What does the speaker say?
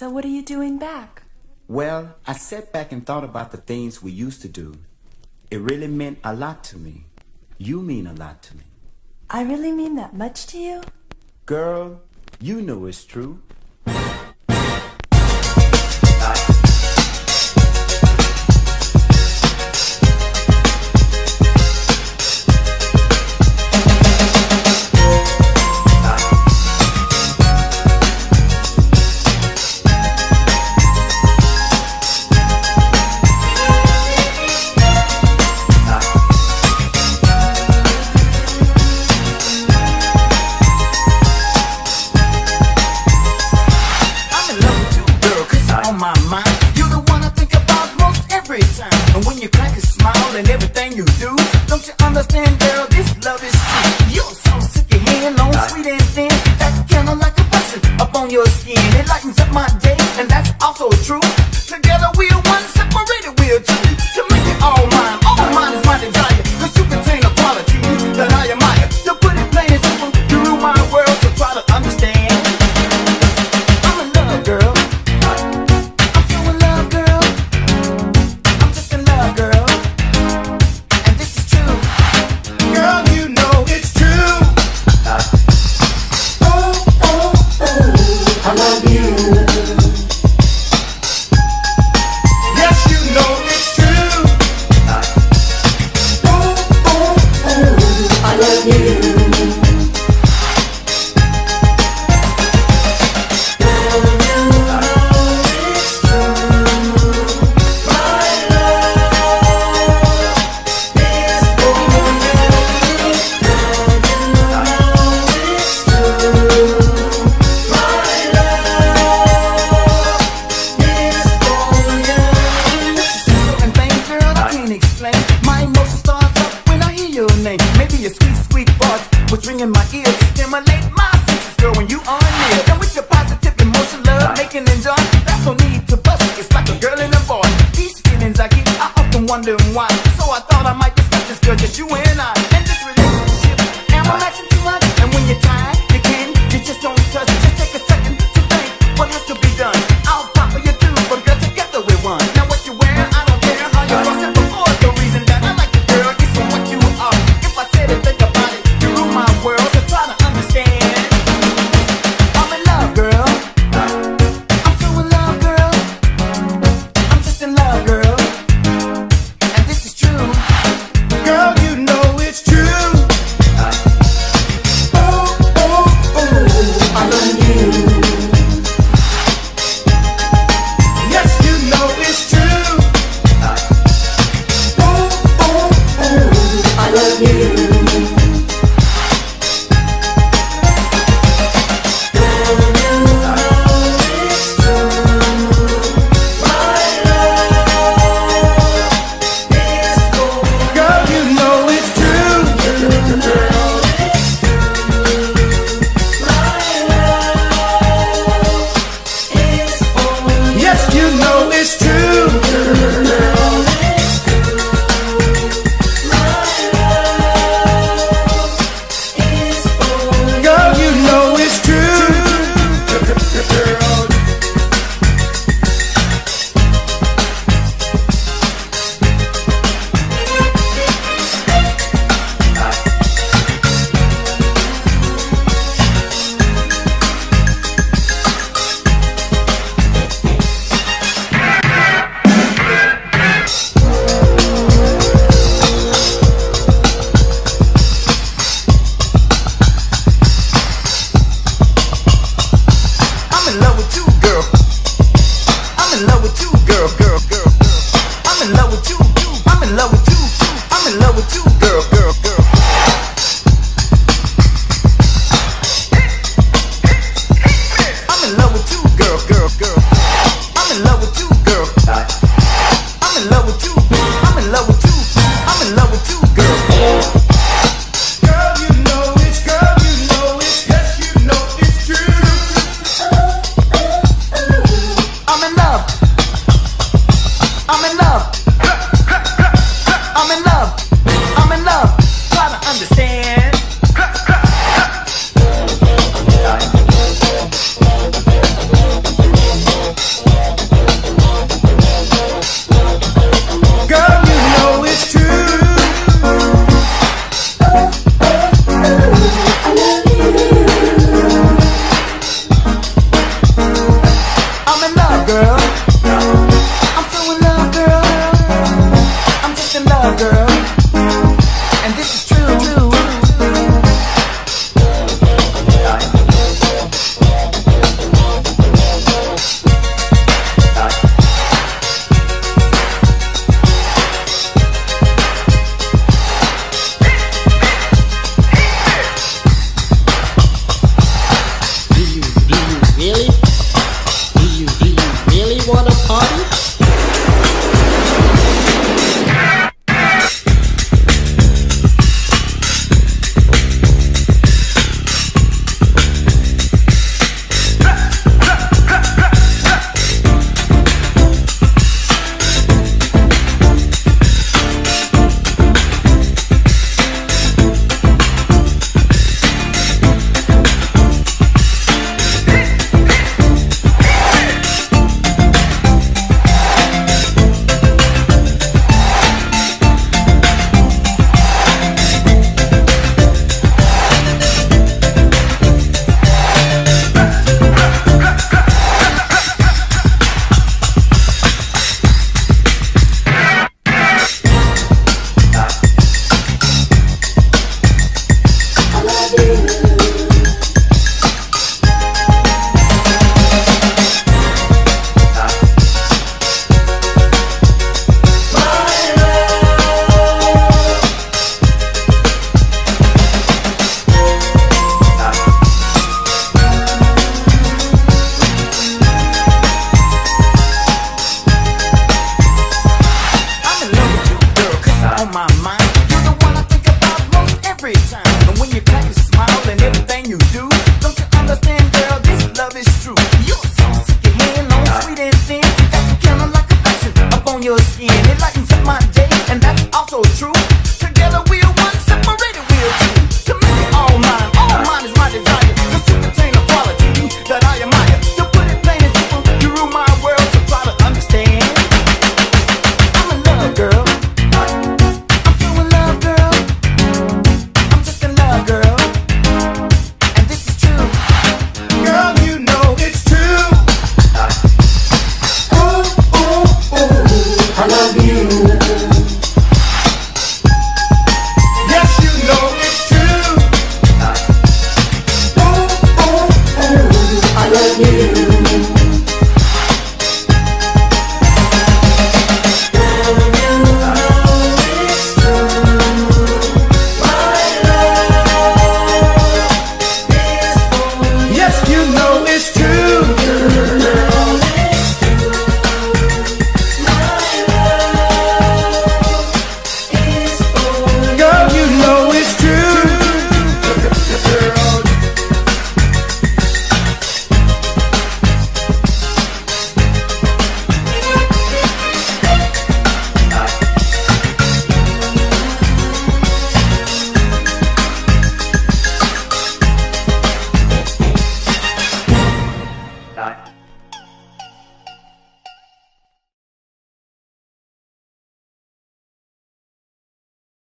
So what are you doing back? Well, I sat back and thought about the things we used to do. It really meant a lot to me. You mean a lot to me. I really mean that much to you? Girl, you know it's true. girl, when you on near, Come with your positive emotion, love, making it joy. That's no need to bust. It's like a girl and a boy. These feelings I keep, I often wonder why. So I thought I might discuss this girl, just you and I. I'm in love. I'm in love. I'm in love. Try to understand. Girl, you know it's true. I'm in love, girl.